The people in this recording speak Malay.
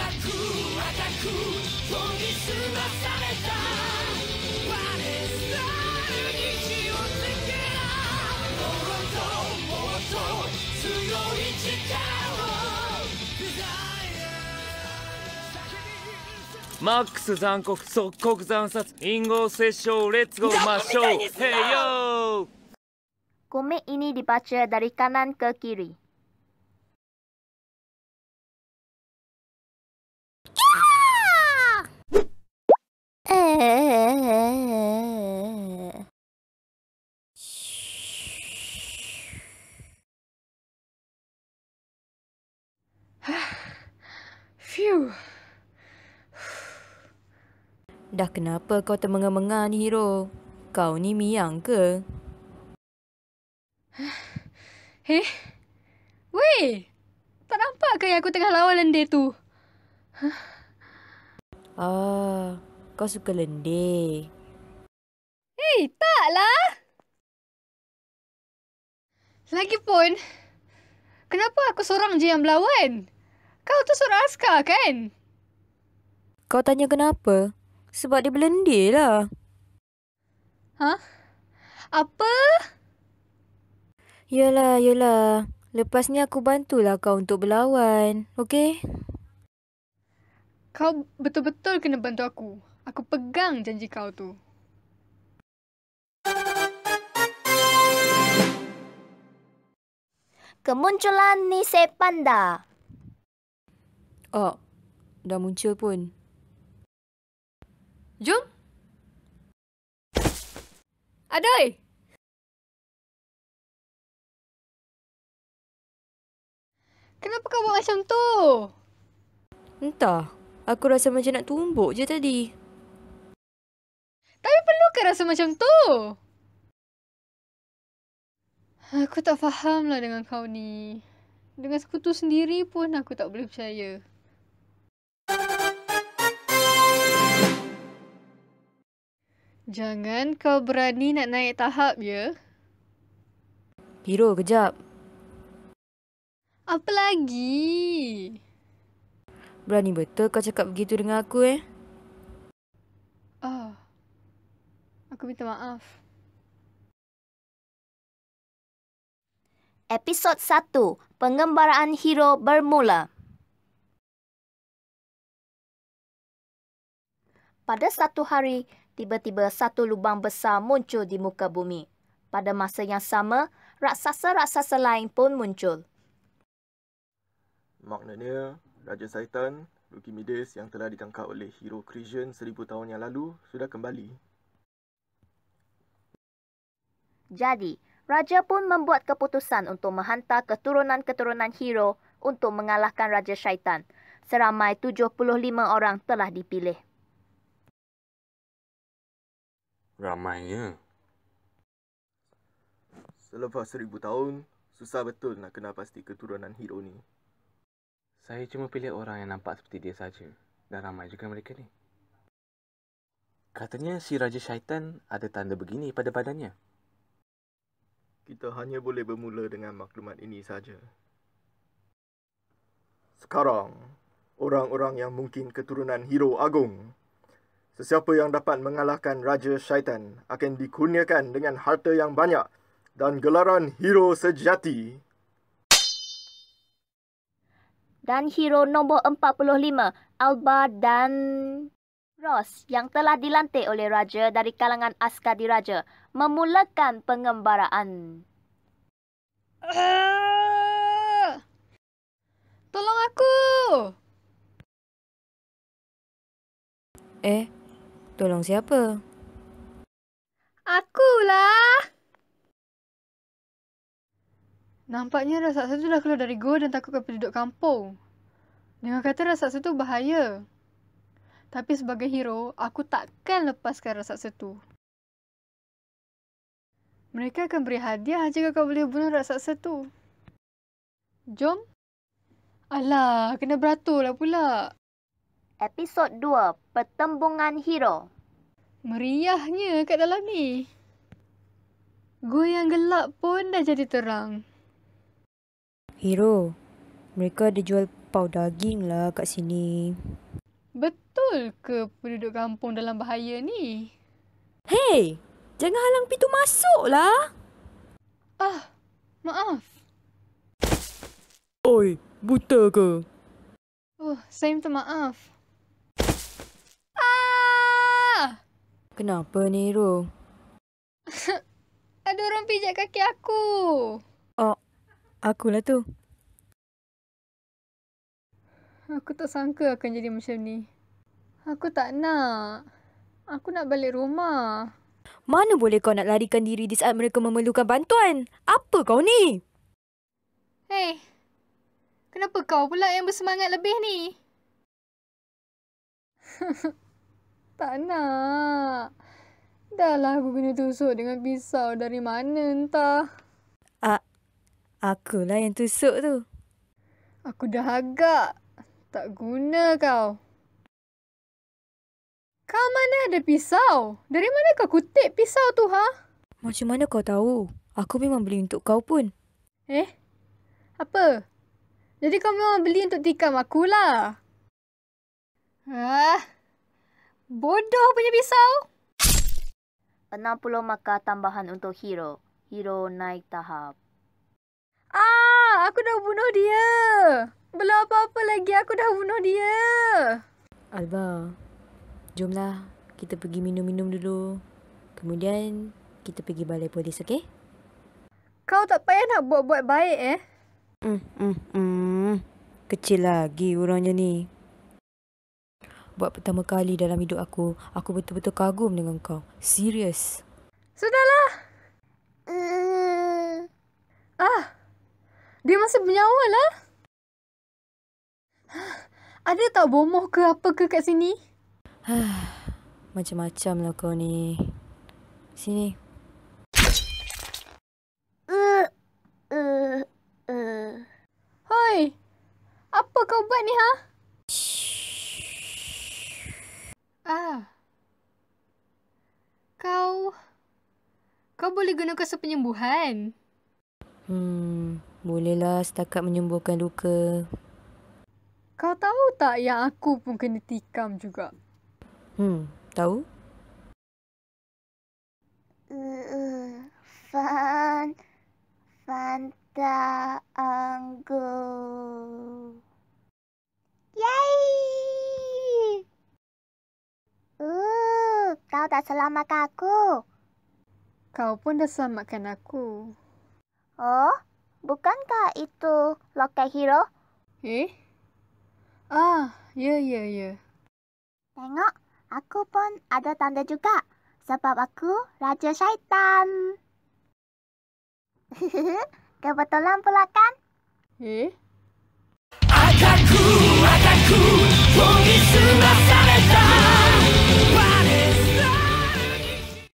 く赤く研ぎ澄まされたに気をつけろもっともっと強い力マックス残酷即刻殺陰謀殺傷レッツゴーマッショーヘイヨー Kumi ini dibaca dari kanan ke kiri. Phew. Dah kenapa kau termengah-mengah ni, Hiro? Kau ni miang ke? Eh? Weh! Tak nampak ke yang aku tengah lawan lendir tu? Ah, kau suka lendir. Eh, taklah! Lagipun, kenapa aku seorang je yang berlawan? Kau tu seorang askar kan? Kau tanya kenapa? Sebab dia belendir lah. Ha? Apa? Yalah, yalah. Lepas ni aku bantulah kau untuk berlawan. Okey? Kau betul-betul kena bantu aku. Aku pegang janji kau tu. Kemunculan Nise Panda. Oh, dah muncul pun. Jom. Adoy! Kenapa kau buat macam tu? Entah. Aku rasa macam nak tumbuk je tadi. Tapi perlu ke rasa macam tu? Aku tak faham lah dengan kau ni. Dengan sekutu sendiri pun aku tak boleh percaya. Jangan kau berani nak naik tahap ya. Hiro, kejap. Apa lagi? Berani betul kau cakap begitu dengan aku eh? Oh. Aku minta maaf. Episod 1. Pengembaraan hero bermula. Pada satu hari, tiba-tiba satu lubang besar muncul di muka bumi. Pada masa yang sama, raksasa-raksasa lain pun muncul. Maknanya, Raja Saitan, Lukimides yang telah ditangkap oleh hero Crisian seribu tahun yang lalu sudah kembali. Jadi, Raja pun membuat keputusan untuk menghantar keturunan-keturunan hero untuk mengalahkan Raja Syaitan. Seramai 75 orang telah dipilih. Ramainya. Selepas seribu tahun, susah betul nak kenal pasti keturunan hero ni. Saya cuma pilih orang yang nampak seperti dia saja. Dan ramai juga mereka ni. Katanya si Raja Syaitan ada tanda begini pada badannya. Kita hanya boleh bermula dengan maklumat ini saja. Sekarang, orang-orang yang mungkin keturunan hero agung. Sesiapa yang dapat mengalahkan Raja Syaitan akan dikurniakan dengan harta yang banyak dan gelaran hero sejati. Dan hero nombor 45, Alba dan Ross yang telah dilantik oleh Raja dari kalangan askar diraja memulakan pengembaraan. Ah! Tolong aku! Eh, tolong siapa? Akulah! Nampaknya raksasa tu dah keluar dari gua dan takutkan penduduk kampung. Dengan kata raksasa tu bahaya. Tapi sebagai hero, aku takkan lepaskan raksasa tu. Mereka akan beri hadiah jika kau boleh bunuh raksasa tu. Jom. Alah, kena beratur lah pula. Episod 2, Pertembungan Hero. Meriahnya kat dalam ni. Gua yang gelap pun dah jadi terang. Hiro, mereka ada jual Pau daging lah kat sini. Betul ke penduduk kampung dalam bahaya ni? Hei! Jangan halang pintu masuk lah. Ah, maaf. Oi, buta ke? Oh, saya minta maaf. Kenapa ni, Hiro? Ada orang pijak kaki aku. Akulah tu. Aku tak sangka akan jadi macam ni. Aku tak nak. Aku nak balik rumah. Mana boleh kau nak larikan diri di saat mereka memerlukan bantuan? Apa kau ni? Hei, kenapa kau pula yang bersemangat lebih ni? tak nak. Dahlah aku kena tusuk dengan pisau dari mana entah. Akulah yang tusuk tu. Aku dah agak. Tak guna kau. Kau mana ada pisau? Dari mana kau kutip pisau tu, ha? Macam mana kau tahu? Aku memang beli untuk kau pun. Eh? Apa? Jadi kau memang beli untuk tikam aku lah. Ah, bodoh punya pisau. 60 markah tambahan untuk hero. Hero naik tahap. Ah, aku dah bunuh dia. Belum apa-apa lagi aku dah bunuh dia. Alba, jomlah kita pergi minum-minum dulu. Kemudian kita pergi balai polis, okey? Kau tak payah nak buat-buat baik eh. Hmm, hmm, hmm. Kecil lagi orangnya ni. Buat pertama kali dalam hidup aku, aku betul-betul kagum dengan kau. Serius. Sudahlah. Uh, Ah, dia masih bernyawa lah. Ada tak bomoh ke apa ke kat sini? Macam-macam lah kau ni. Sini. uh, uh, uh. Hoi, apa kau buat ni ha? Ah. Kau... Kau boleh guna kuasa penyembuhan. Hmm, bolehlah setakat menyembuhkan luka. Kau tahu tak yang aku pun kena tikam juga? Hmm, tahu? Uh, fan, Fanta Anggo. Yay! Uh, kau dah selamatkan aku. Kau pun dah selamatkan aku. Oh, bukankah itu Loket Hero? Eh? Ah, ya, yeah, ya, yeah, ya. Yeah. Tengok, aku pun ada tanda juga. Sebab aku Raja Syaitan. Kebetulan pula kan? Eh? Akanku, akanku, polis semasa.